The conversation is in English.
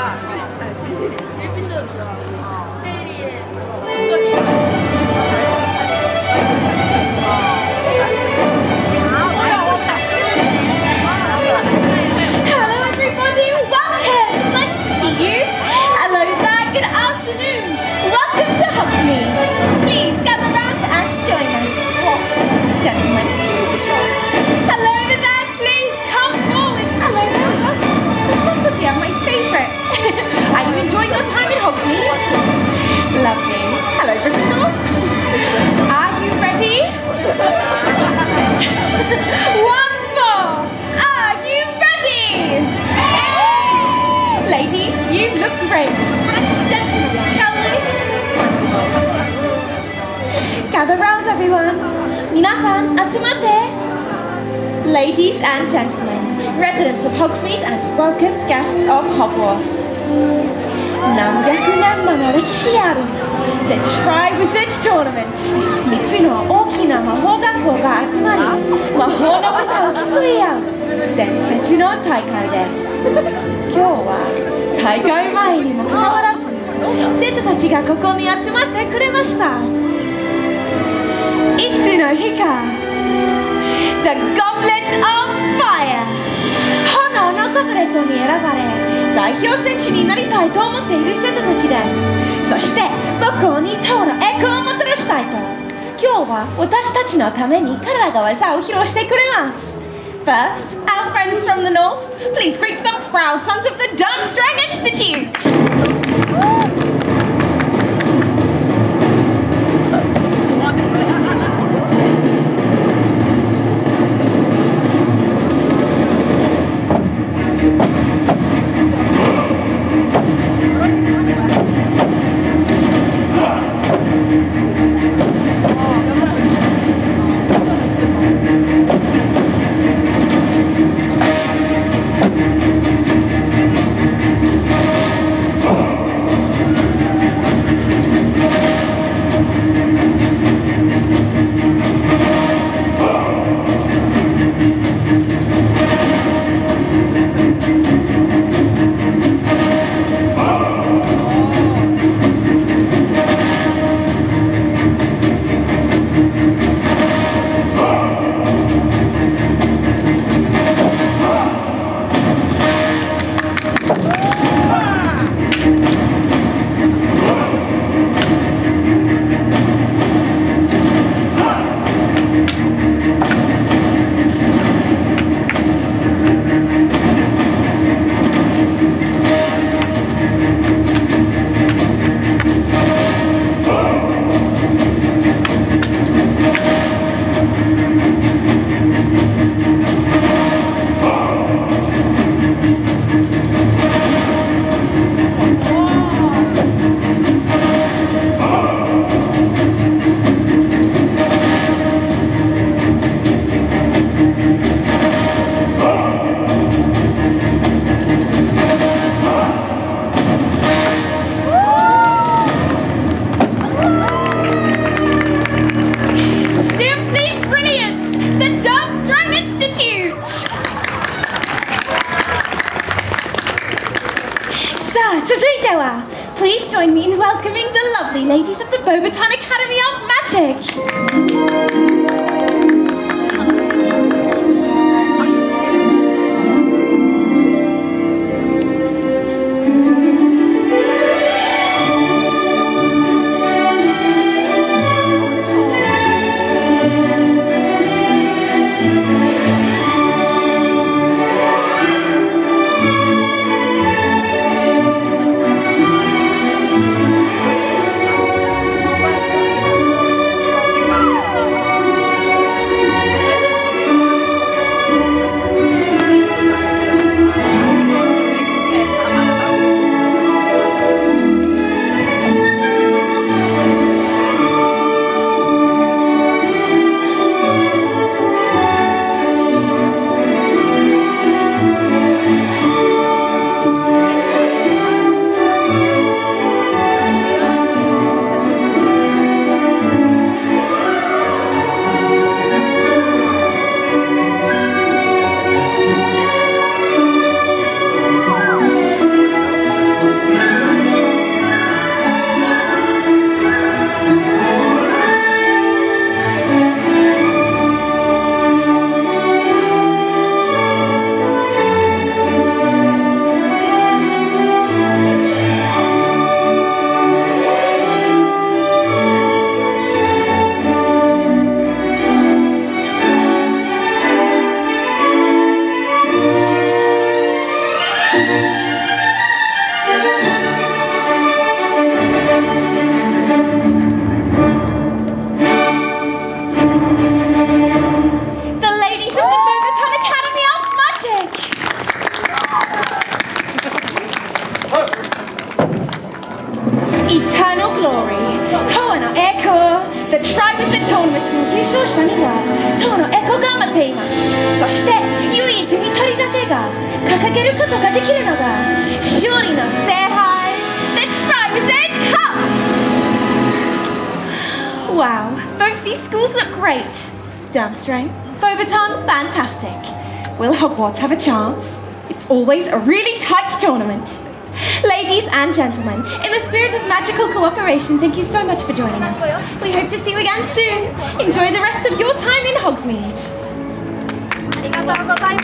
がフィリピンド Right. Gather round, everyone. Minasan, atsumate. Ladies and gentlemen, residents of Hogsmeade and welcomed guests of Hogwarts. Namgaku namma no shiaru. The Triwizard Tournament 3つの大きな魔法学校が集まり魔法の技を競い合う伝説の大会です今日は 大会前にもかかわらず生徒たちがここに集まってくれました。いつの日か The Goblet of Fire 炎のゴブレットに選ばれ代表選手になりたいと思っている生徒たちです。そして母校に塔の栄光をもたらしたいと。今日は私たちのために彼らが技を披露してくれます。First, our friends from the north, please greet some proud sons of the Please join me in welcoming the lovely ladies of the Bow Academy of Magic. 唱した目が塔のエコが待っていますそして唯一見取り立てが掲げることができるのが勝利の聖杯。Wow, both these schools look great. Durmstrang, Beauxbaton, fantastic. Will Hogwarts have a chance? It's always a really tight tournament. Ladies and gentlemen, in the spirit of magical cooperation, thank you so much for joining us. We hope to see you again soon. Enjoy the rest of your time in Hogsmeade.